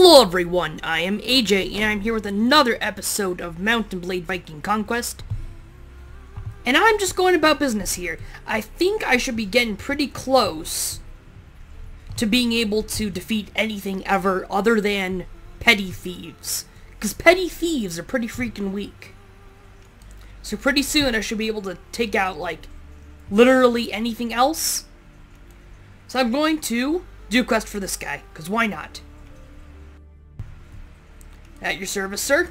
Hello everyone, I am AJ, and I'm here with another episode of Mount & Blade Viking Conquest. And I'm just going about business here. I think I should be getting pretty close to being able to defeat anything ever other than petty thieves. Because petty thieves are pretty freaking weak. So pretty soon I should be able to take out, like, literally anything else. So I'm going to do a quest for this guy, because why not? At your service, sir?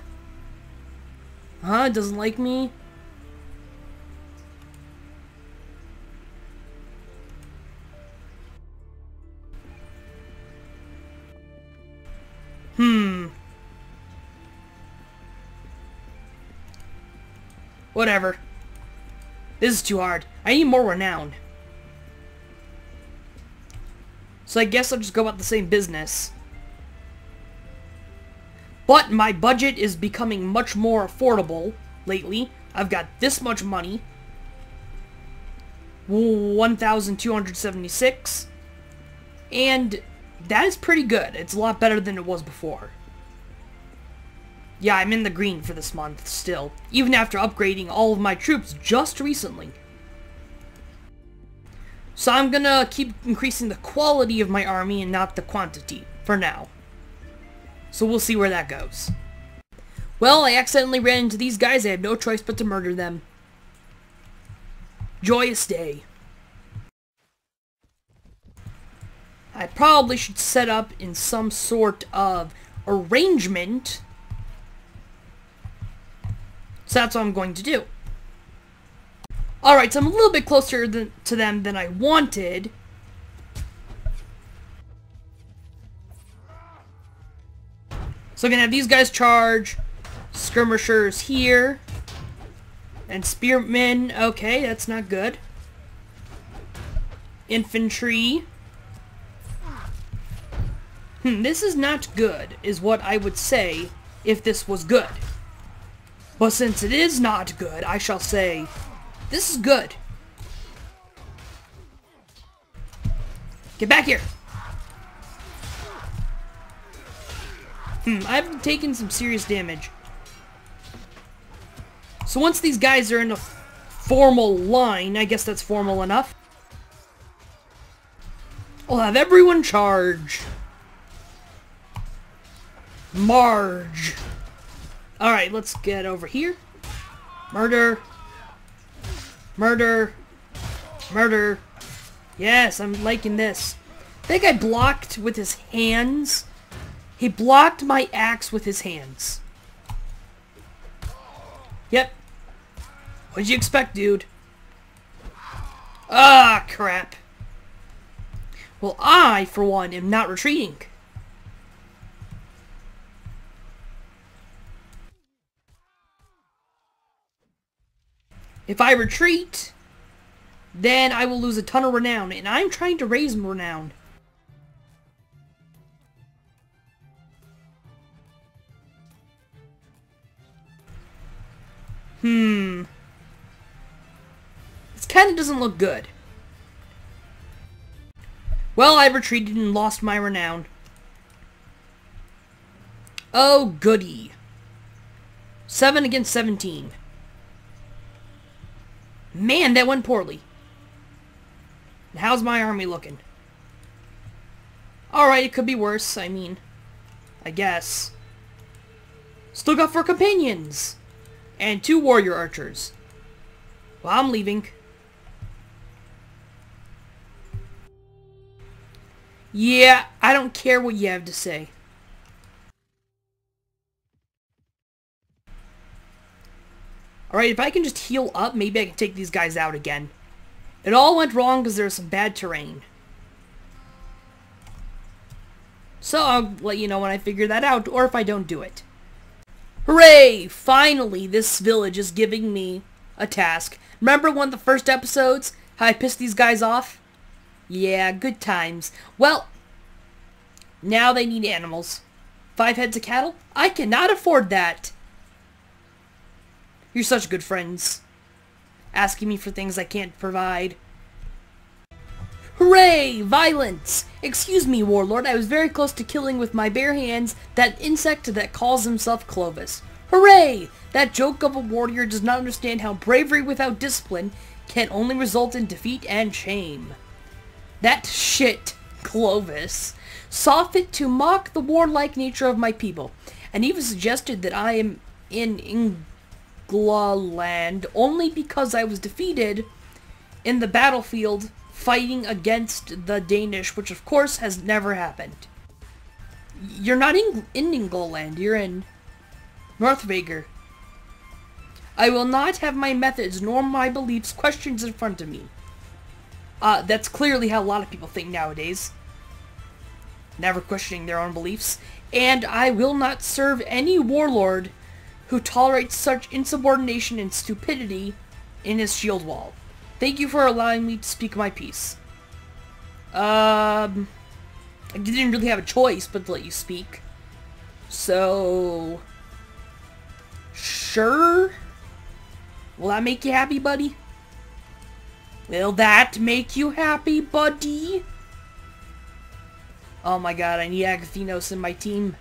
Huh? Doesn't like me? Hmm. Whatever. This is too hard. I need more renown. So I guess I'll just go about the same business. But my budget is becoming much more affordable lately. I've got this much money. 1,276. And that is pretty good. It's a lot better than it was before. Yeah, I'm in the green for this month still, even after upgrading all of my troops just recently. So I'm gonna keep increasing the quality of my army and not the quantity, for now. So we'll see where that goes. Well, I accidentally ran into these guys. I have no choice but to murder them. Joyous day. I probably should set up in some sort of arrangement. So that's what I'm going to do. Alright, so I'm a little bit closer than, to them than I wanted. So I'm gonna have these guys charge. Skirmishers here. And spearmen. Okay, that's not good. Infantry. Hmm, this is not good, is what I would say if this was good. But since it is not good, I shall say, this is good. Get back here! Hmm, I've taken some serious damage. So once these guys are in a formal line, I guess that's formal enough. I'll have everyone charge. Marge. Alright, let's get over here. Murder. Murder. Murder. Yes, I'm liking this. I think I blocked with his hands. He blocked my axe with his hands. Yep. What'd you expect, dude? Ah, crap. Well, I, for one, am not retreating. If I retreat, then I will lose a ton of renown, and I'm trying to raise renown. Hmm. This kind of doesn't look good. Well, I retreated and lost my renown. Oh, goody. 7 against 17. Man, that went poorly. How's my army looking? Alright, it could be worse, I mean. I guess. Still got four companions! And two warrior archers. Well, I'm leaving. Yeah, I don't care what you have to say. Alright, if I can just heal up, maybe I can take these guys out again. It all went wrong because there's some bad terrain. So I'll let you know when I figure that out, or if I don't do it. Hooray! Finally, this village is giving me a task. Remember one of the first episodes? How I pissed these guys off? Yeah, good times. Well, now they need animals. Five heads of cattle? I cannot afford that. You're such good friends. Asking me for things I can't provide. Hooray! Violence! Excuse me, Warlord, I was very close to killing with my bare hands that insect that calls himself Clovis. Hooray! That joke of a warrior does not understand how bravery without discipline can only result in defeat and shame. That shit, Clovis, saw fit to mock the warlike nature of my people, and even suggested that I am in Englaland only because I was defeated in the battlefield fighting against the Danish, which of course has never happened. You're not in, in England, you're in Northvager. I will not have my methods nor my beliefs questioned in front of me. Uh, that's clearly how a lot of people think nowadays. Never questioning their own beliefs. And I will not serve any warlord who tolerates such insubordination and stupidity in his shield wall. Thank you for allowing me to speak my piece. Um, I didn't really have a choice but to let you speak. So, sure? Will that make you happy, buddy? Will that make you happy, buddy? Oh my god, I need Agathinos in my team.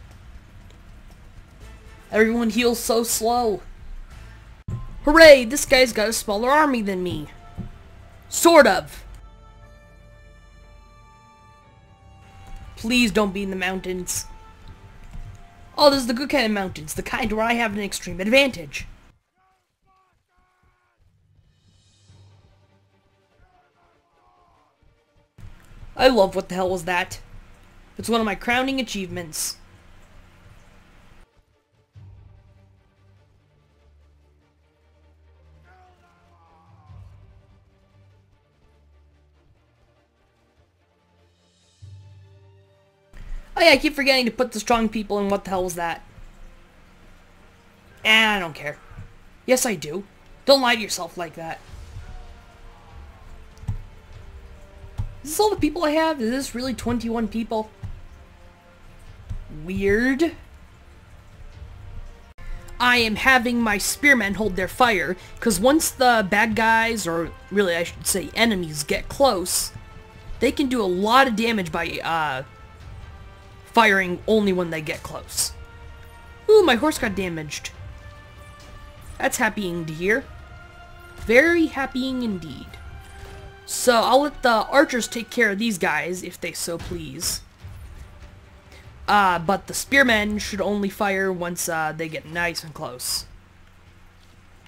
Everyone heals so slow. Hooray, this guy's got a smaller army than me. Sort of. Please don't be in the mountains. Oh, this is the good kind of mountains, the kind where I have an extreme advantage. I love what the hell was that. It's one of my crowning achievements. Oh yeah, I keep forgetting to put the strong people in what the hell was that? And eh, I don't care. Yes, I do. Don't lie to yourself like that. Is this all the people I have? Is this really 21 people? Weird. I am having my spearmen hold their fire, because once the bad guys, or really I should say enemies, get close, they can do a lot of damage by uh, firing only when they get close. Ooh, my horse got damaged. That's happying to hear. Very happying indeed. So I'll let the archers take care of these guys, if they so please. Uh, but the spearmen should only fire once uh, they get nice and close.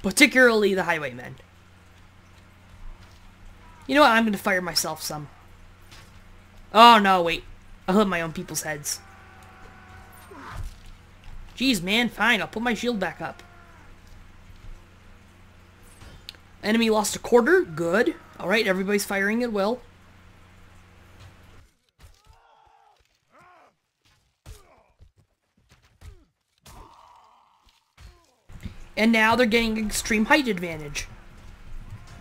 Particularly the highwaymen. You know what? I'm going to fire myself some. Oh, no, wait. I'll hit my own people's heads. Jeez, man, fine. I'll put my shield back up. Enemy lost a quarter. Good. Alright, everybody's firing at will. And now they're getting extreme height advantage.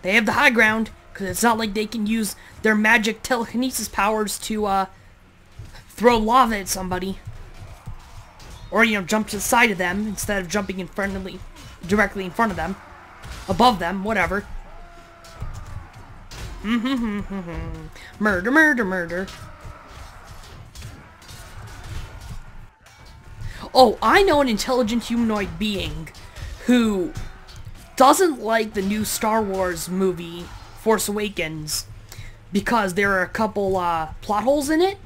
They have the high ground, because it's not like they can use their magic telekinesis powers to, uh, throw lava at somebody. Or, you know, jump to the side of them instead of jumping in front of me, directly in front of them. Above them, whatever. murder, murder, murder. Oh, I know an intelligent humanoid being who doesn't like the new Star Wars movie, Force Awakens, because there are a couple uh, plot holes in it.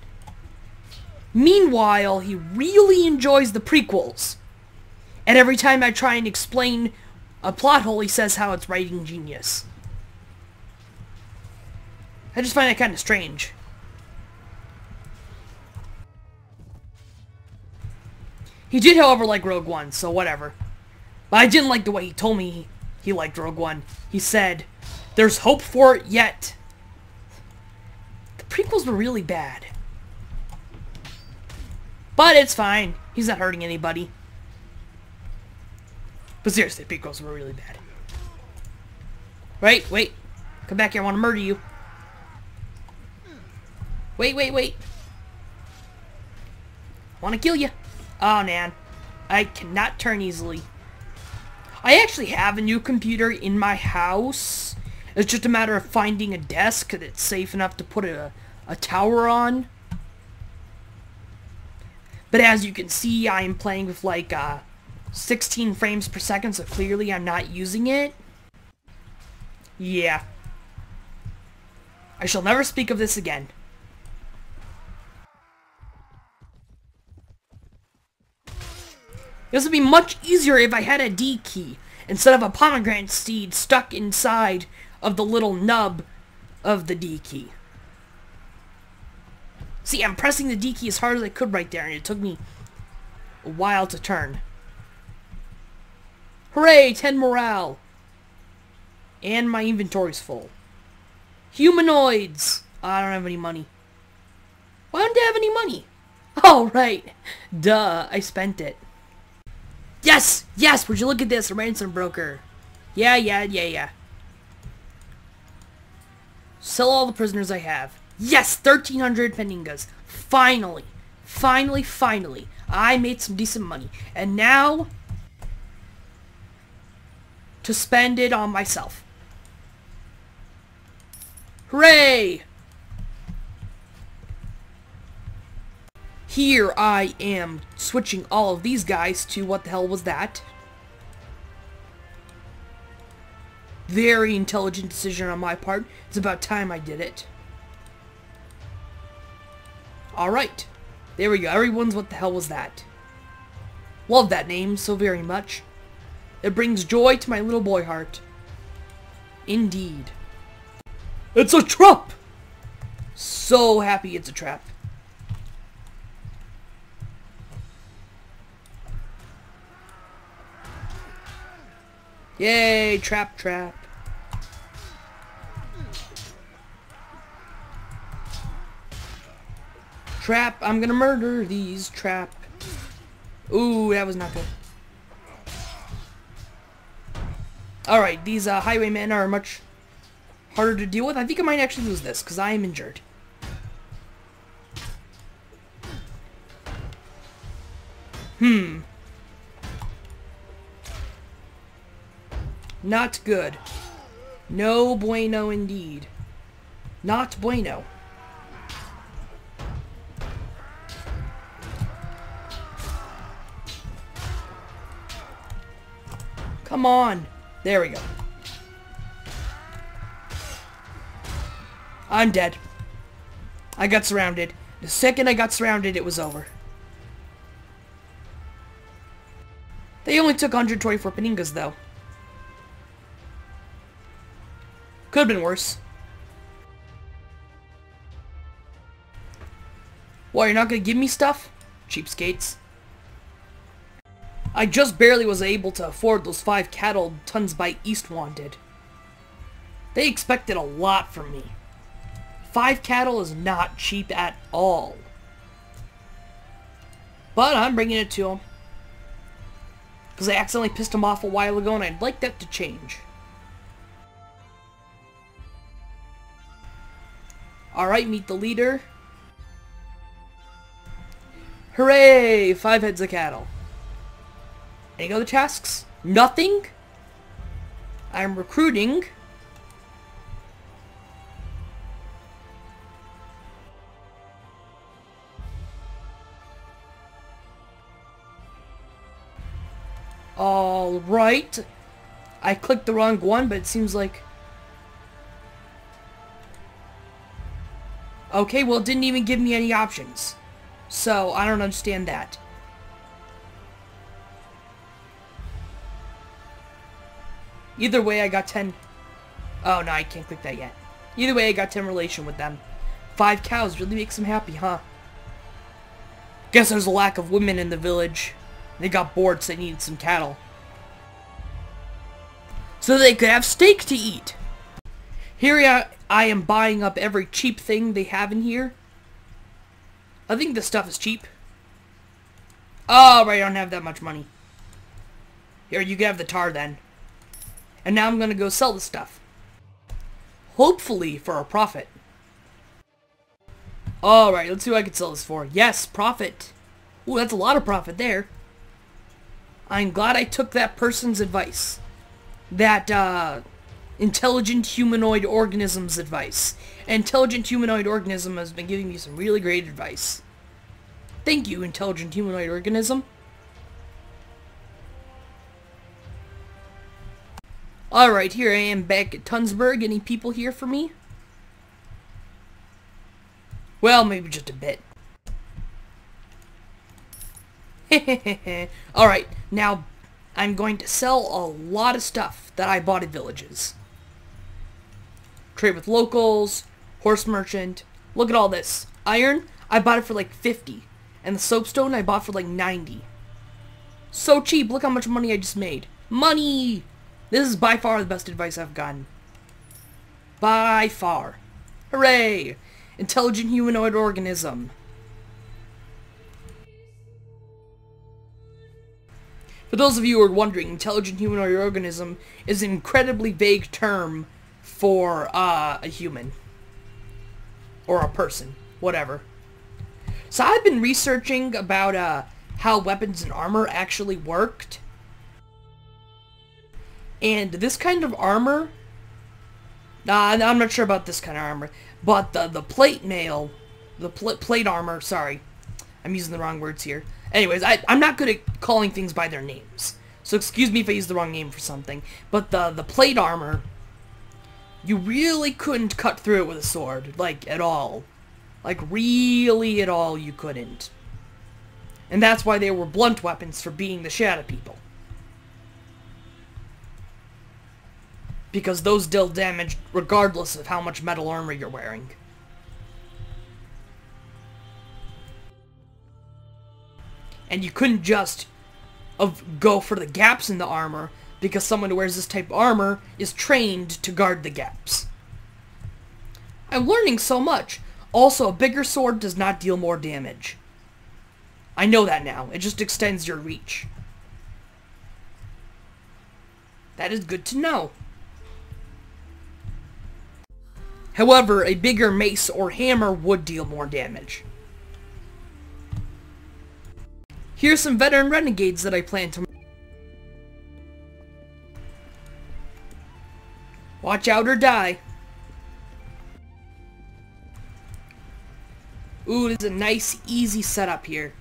Meanwhile, he really enjoys the prequels. And every time I try and explain a plot hole, he says how it's writing genius. I just find that kind of strange. He did, however, like Rogue One, so whatever. But I didn't like the way he told me he, liked Rogue One. He said, there's hope for it yet. The prequels were really bad. But it's fine. He's not hurting anybody. But seriously, prequels were really bad. Right? wait. Come back here, I want to murder you. Wait, wait, wait. Want to kill you. Oh, man. I cannot turn easily. I actually have a new computer in my house. It's just a matter of finding a desk that's safe enough to put a a tower on. But as you can see, I'm playing with like uh, 16 frames per second, so clearly I'm not using it. Yeah. I shall never speak of this again. This would be much easier if I had a D key, instead of a pomegranate seed stuck inside of the little nub of the D key. See, I'm pressing the D key as hard as I could right there, and it took me a while to turn. Hooray, 10 morale! And my inventory's full. Humanoids! I don't have any money. Why don't I have any money? Oh, right. Duh, I spent it. Yes! Yes! Would you look at this? A ransom broker. Yeah, yeah, yeah, yeah. Sell all the prisoners I have. Yes! 1,300 peningas. Finally. Finally, finally. I made some decent money. And now... To spend it on myself. Hooray! Here I am switching all of these guys to what the hell was that? Very intelligent decision on my part. It's about time I did it. Alright. There we go. Everyone's what the hell was that? Love that name so very much. It brings joy to my little boy heart. Indeed. It's a trap! So happy it's a trap. Yay, trap, trap. Trap, I'm gonna murder these, trap. Ooh, that was not good. Alright, these uh, highwaymen are much harder to deal with. I think I might actually lose this, because I am injured. Hmm. Not good. No bueno indeed. Not bueno. Come on. There we go. I'm dead. I got surrounded. The second I got surrounded, it was over. They only took 124 peningas, though. Could have been worse. What, you're not gonna give me stuff? Cheapskates. I just barely was able to afford those five cattle tons by East wanted. They expected a lot from me. Five cattle is not cheap at all. But I'm bringing it to them. Because I accidentally pissed them off a while ago and I'd like that to change. Alright, meet the leader. Hooray! Five heads of cattle. Any other tasks? Nothing? I'm recruiting. Alright. I clicked the wrong one, but it seems like... Okay, well, it didn't even give me any options. So, I don't understand that. Either way, I got 10... Oh, no, I can't click that yet. Either way, I got 10 relation with them. Five cows really makes them happy, huh? Guess there's a lack of women in the village. They got bored, so they needed some cattle. So they could have steak to eat. Here I, I am buying up every cheap thing they have in here. I think this stuff is cheap. Oh, right, I don't have that much money. Here, you can have the tar then. And now I'm going to go sell the stuff. Hopefully for a profit. Alright, let's see what I can sell this for. Yes, profit. Ooh, that's a lot of profit there. I'm glad I took that person's advice. That, uh, intelligent humanoid organism's advice. Intelligent humanoid organism has been giving me some really great advice. Thank you, intelligent humanoid organism. Alright, here I am back at Tunsberg. Any people here for me? Well, maybe just a bit. Alright, now I'm going to sell a lot of stuff that I bought at villages. Trade with locals, horse merchant. Look at all this. Iron, I bought it for like 50. And the soapstone I bought for like 90. So cheap, look how much money I just made. Money! This is by far the best advice I've gotten. By far. Hooray! Intelligent humanoid organism. For those of you who are wondering, intelligent humanoid organism is an incredibly vague term for uh, a human. Or a person. Whatever. So I've been researching about uh, how weapons and armor actually worked. And this kind of armor... Nah, I'm not sure about this kind of armor. But the, the plate mail... The pl plate armor, sorry. I'm using the wrong words here. Anyways, I, I'm not good at calling things by their names. So excuse me if I use the wrong name for something. But the, the plate armor, you really couldn't cut through it with a sword. Like, at all. Like, really at all you couldn't. And that's why they were blunt weapons for being the Shadow People. Because those deal damage regardless of how much metal armor you're wearing. and you couldn't just of go for the gaps in the armor because someone who wears this type of armor is trained to guard the gaps. I'm learning so much. Also, a bigger sword does not deal more damage. I know that now. It just extends your reach. That is good to know. However, a bigger mace or hammer would deal more damage. Here's some veteran renegades that I plan to... Watch out or die. Ooh, this is a nice, easy setup here.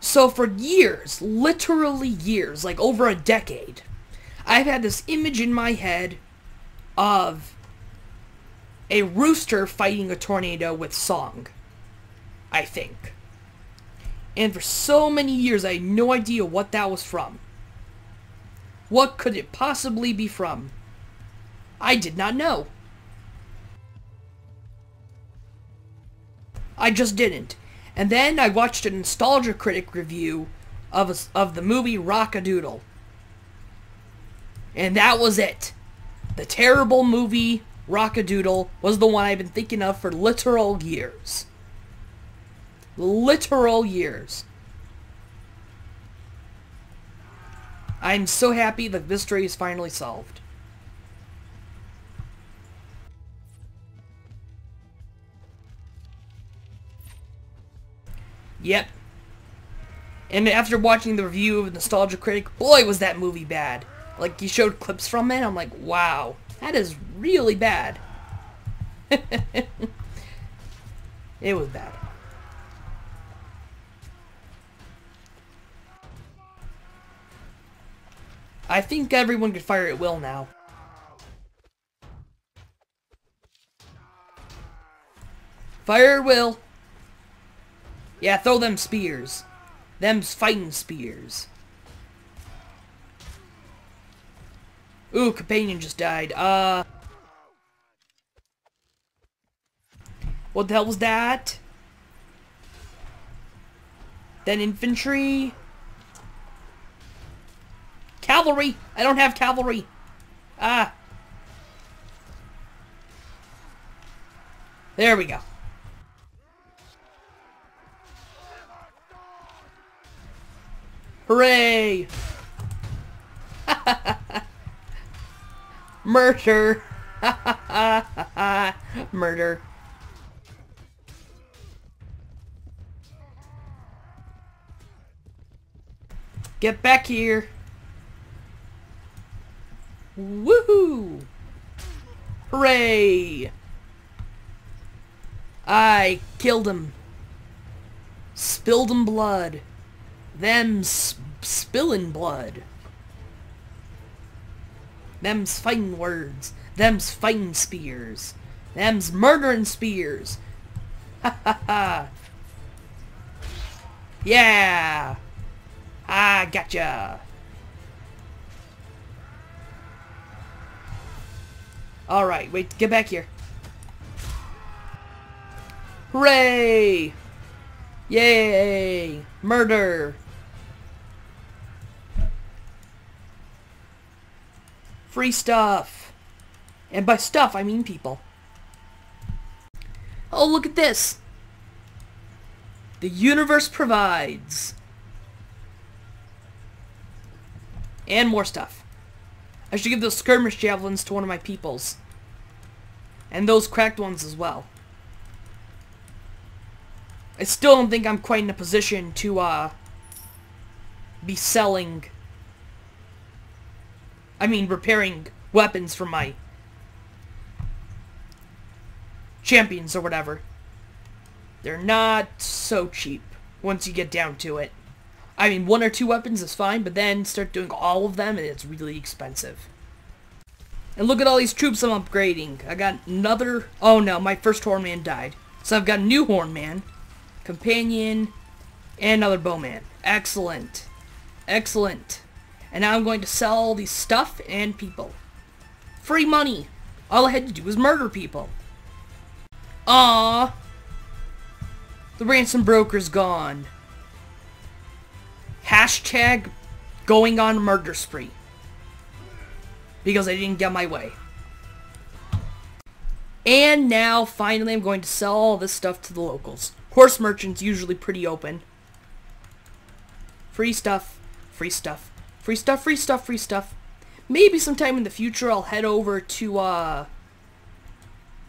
So for years, literally years, like over a decade, I've had this image in my head of a rooster fighting a tornado with song. I think. And for so many years, I had no idea what that was from. What could it possibly be from? I did not know. I just didn't. And then I watched a Nostalgia Critic review of, a, of the movie Rock-a-Doodle. And that was it. The terrible movie Rock-a-Doodle was the one I've been thinking of for literal years. Literal years. I'm so happy the mystery is finally solved. Yep. And after watching the review of Nostalgia Critic, boy was that movie bad. Like, he showed clips from it, I'm like, wow, that is really bad. it was bad. I think everyone could fire at will now. Fire will. Yeah, throw them spears. Them's fighting spears. Ooh, companion just died. Uh... What the hell was that? Then infantry. Cavalry! I don't have cavalry! Ah! There we go. Hooray! Murder! Murder. Get back here! Woohoo! Hooray! I killed him. Spilled him blood. Them's spillin' blood. Them's fighting words. Them's fighting spears. Them's murdering spears. Ha ha ha. Yeah! I gotcha! Alright, wait, get back here. Hooray! Yay! Murder! Free stuff! And by stuff, I mean people. Oh, look at this! The universe provides. And more stuff. I should give those skirmish javelins to one of my peoples. And those cracked ones as well. I still don't think I'm quite in a position to, uh, be selling, I mean, repairing weapons for my champions or whatever. They're not so cheap once you get down to it. I mean, one or two weapons is fine, but then start doing all of them and it's really expensive. And look at all these troops I'm upgrading. I got another... Oh no, my first horn man died. So I've got a new horn man, Companion, and another Bowman. Excellent. Excellent. And now I'm going to sell all these stuff and people. Free money. All I had to do was murder people. Ah, The ransom broker's gone. Hashtag going on murder spree. Because I didn't get my way. And now, finally, I'm going to sell all this stuff to the locals. Horse merchants usually pretty open. Free stuff, free stuff, free stuff, free stuff, free stuff. Maybe sometime in the future I'll head over to, uh...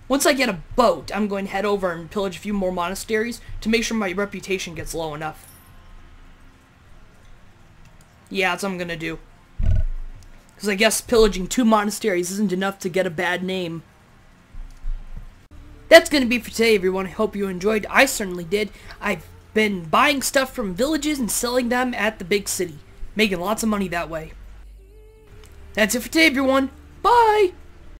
Once I get a boat, I'm going to head over and pillage a few more monasteries to make sure my reputation gets low enough. Yeah, that's what I'm gonna do. Because I guess pillaging two monasteries isn't enough to get a bad name. That's gonna be for today, everyone. I hope you enjoyed. I certainly did. I've been buying stuff from villages and selling them at the big city. Making lots of money that way. That's it for today, everyone. Bye!